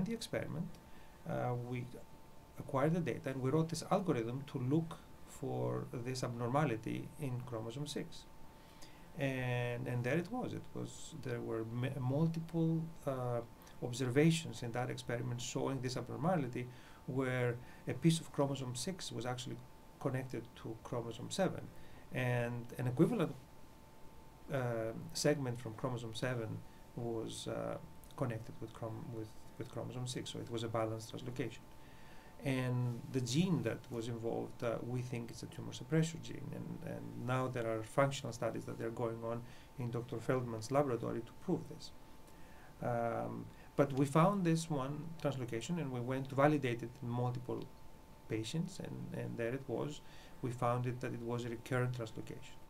ran the experiment, uh, we acquired the data, and we wrote this algorithm to look for this abnormality in chromosome 6 and and there it was. It was there were multiple uh, observations in that experiment showing this abnormality where a piece of chromosome 6 was actually connected to chromosome 7 and an equivalent uh, segment from chromosome 7 was uh, connected with, chrom- with, with chromosome 6 so it was a balanced translocation. And the gene that was involved uh, we think is a tumor suppressor gene and, and now there are functional studies that are going on in dr feldman's laboratory to prove this. Um, but we found this one translocation and we went to validate it in multiple patients and, and there it was. We found it that it was a recurrent translocation